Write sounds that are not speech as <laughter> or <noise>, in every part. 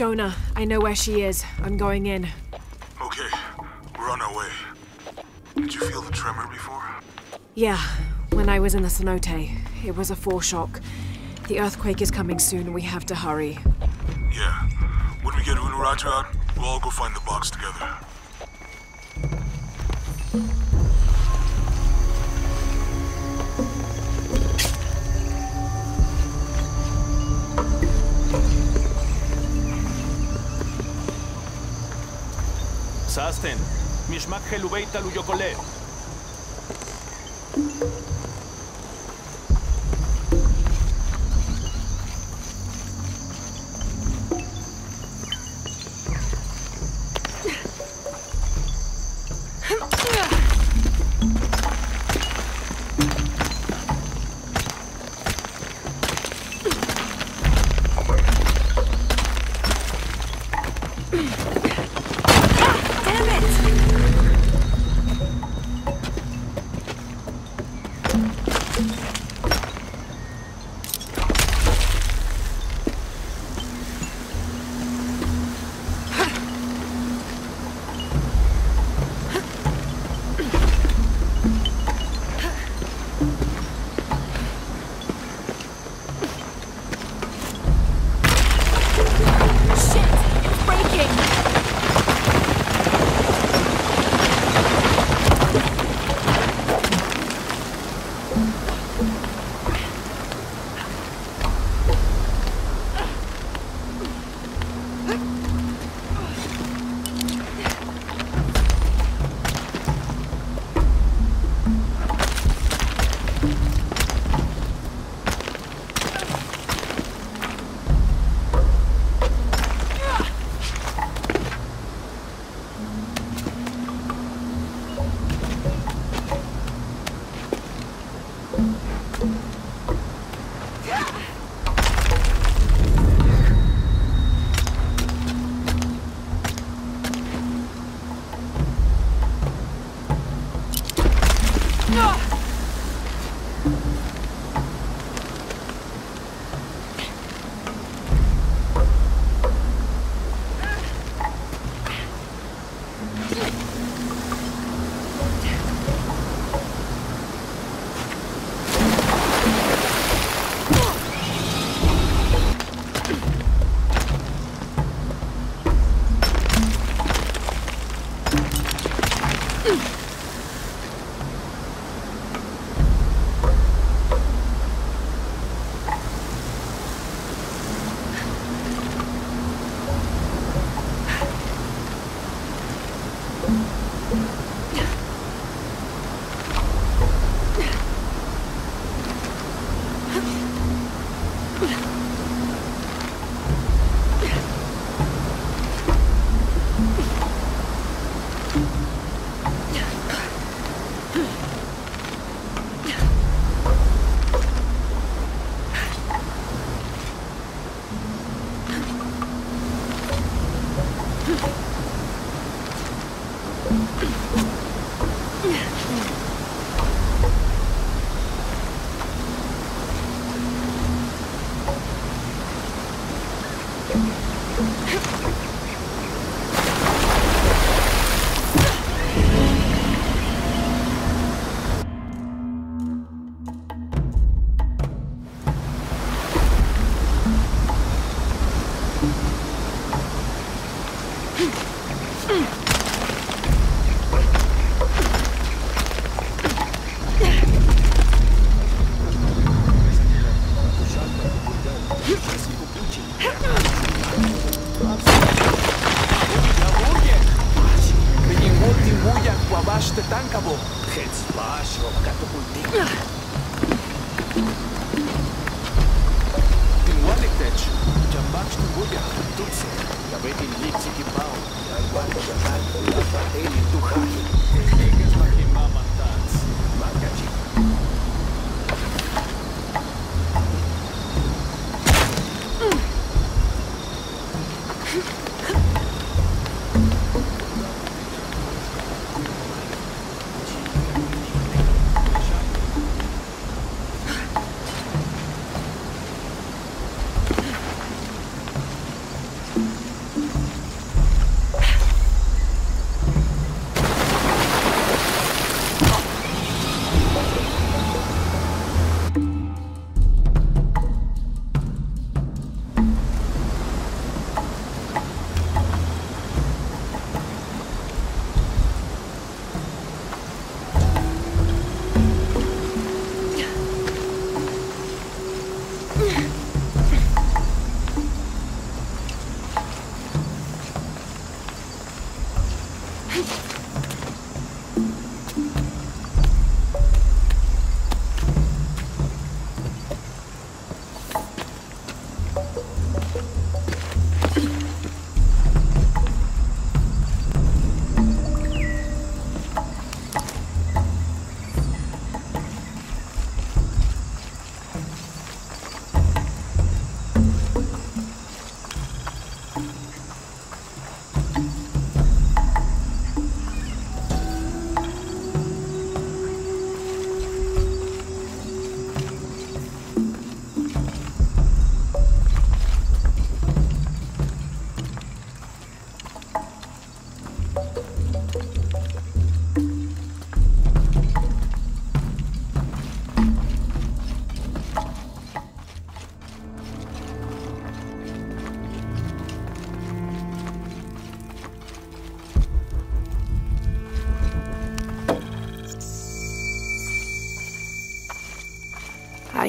Jonah, I know where she is. I'm going in. Okay, we're on our way. Did you feel the tremor before? Yeah, when I was in the cenote. It was a foreshock. The earthquake is coming soon. We have to hurry. Yeah. When we get Unuratu out, we'll all go find the box together. Sten. Mishmak Helubeit Aluyokole.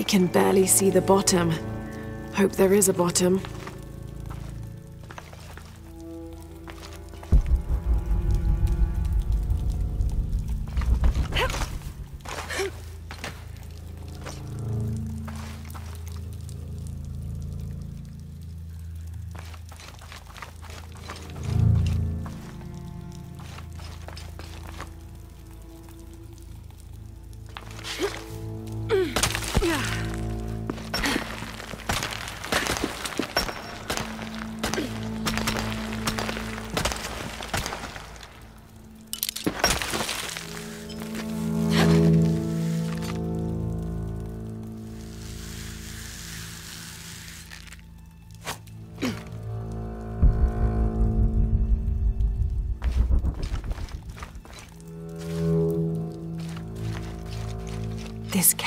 I can barely see the bottom. Hope there is a bottom.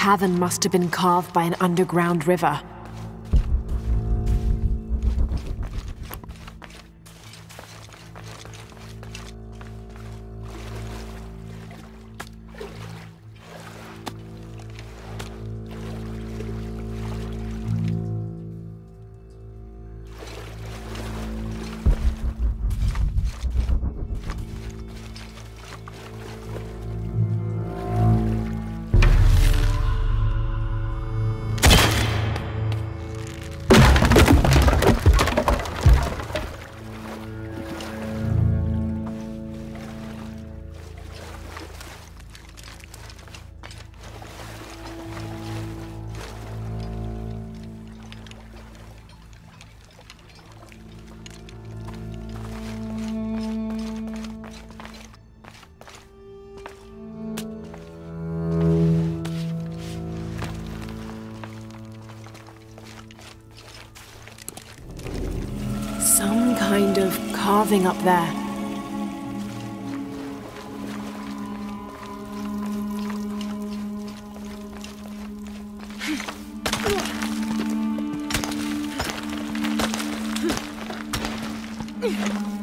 Cavern must have been carved by an underground river. up there. Yeah. <sighs> <sighs>